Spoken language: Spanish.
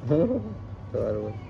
Claro, güey.